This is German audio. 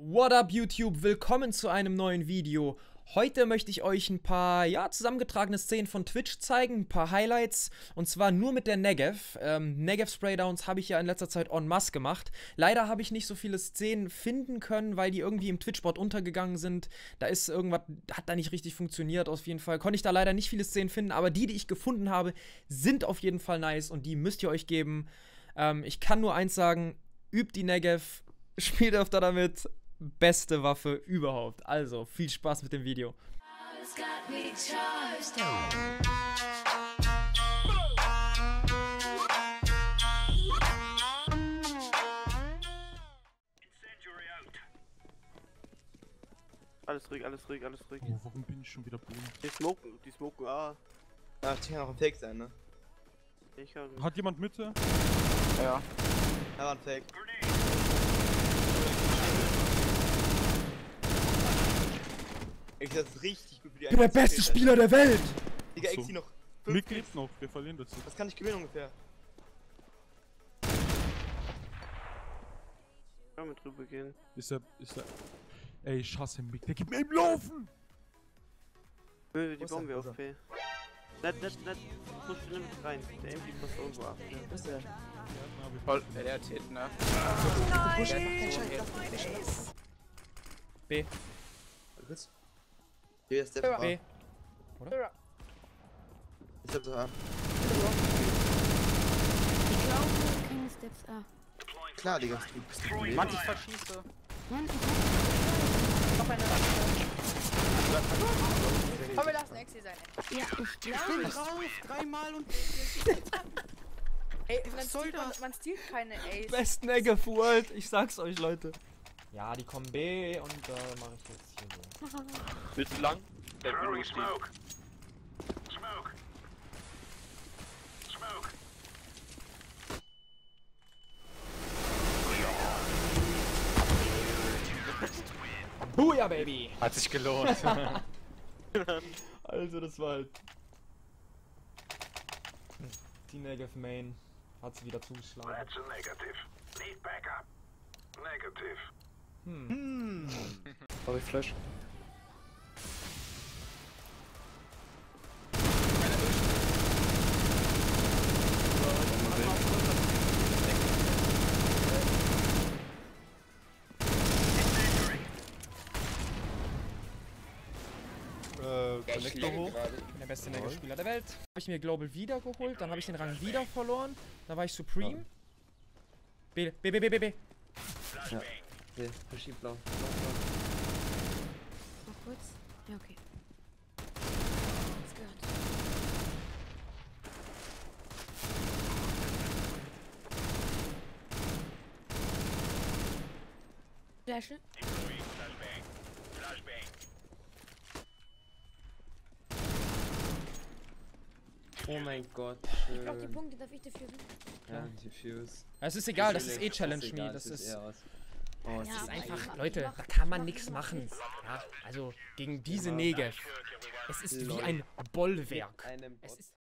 What up YouTube, willkommen zu einem neuen Video. Heute möchte ich euch ein paar, ja, zusammengetragene Szenen von Twitch zeigen, ein paar Highlights und zwar nur mit der Negev. Ähm, Negev Spraydowns habe ich ja in letzter Zeit en masse gemacht. Leider habe ich nicht so viele Szenen finden können, weil die irgendwie im Twitchbot untergegangen sind. Da ist irgendwas, hat da nicht richtig funktioniert auf jeden Fall. Konnte ich da leider nicht viele Szenen finden, aber die, die ich gefunden habe, sind auf jeden Fall nice und die müsst ihr euch geben. Ähm, ich kann nur eins sagen, übt die Negev, spielt öfter damit beste Waffe überhaupt. Also, viel Spaß mit dem Video. Alles ruhig, alles ruhig, alles ruhig. Oh, warum bin ich schon wieder Boden? Die smoken, die smoken A. Ja, das kann auch ein Fake sein, ne? Ich hab... Hat jemand Mitte? Ja. Ja, war ein Fake. Ich das ist richtig gut für die Ich bin der beste Spieler der Welt! Digga, So. XC noch. 50. lebt noch, wir verlieren das. Das kann ich gewinnen ungefähr. Kann mit drüber gehen. Ist er, ist er. Ey, ich hasse Mick, der gibt mir im Laufen! Nö, die? Bombe auf B. Net, net, net. Push den Limit rein. Der MP passt irgendwo ab. ne? Wo ist der? Voll, ja, der hat Hit, ne? B. Kurz. Hier ist der B. Ich hab so A. Ich glaube, keine Steps A. Klar, Digga, du bist ein Problem. Mann, ich verschieße. Mann, ich Komm, wir lassen Exi sein. hab, ja, ich glaube, Drauf, dreimal und. Ey, man stiehlt, man, man stiehlt keine Ace. Best Negev World, ich sag's euch, Leute. Ja, die kommen B und da äh, mache ich jetzt hier so. Willst du lang? Der will stehen. Booyah, Baby! Hat sich gelohnt. Also, das war halt. Die Negev Main hat sie wieder zugeschlagen. That's a negative. Need backup. Negative. Hm. Sorry, Flash. Connector hoch. Ich bin der beste Negev-Spieler der Welt. Habe ich mir Global wieder geholt, dann habe ich den Rang wieder verloren. Da war ich Supreme. B, B, B, B, B, B. Hier, verschiebt blau. noch kurz. Ja, okay. Flasche. Oh mein Gott. Ich brauch die Punkte, darf ich dafür? Ja, die Fuse. Es ist egal, das ist eh Challenge Me. Das ist. Oh, Ja, Das ist einfach, ich- Leute, da kann man ich nichts mach- machen. Ja, also gegen diese Negev. Es ist wie ein Bollwerk. Es ist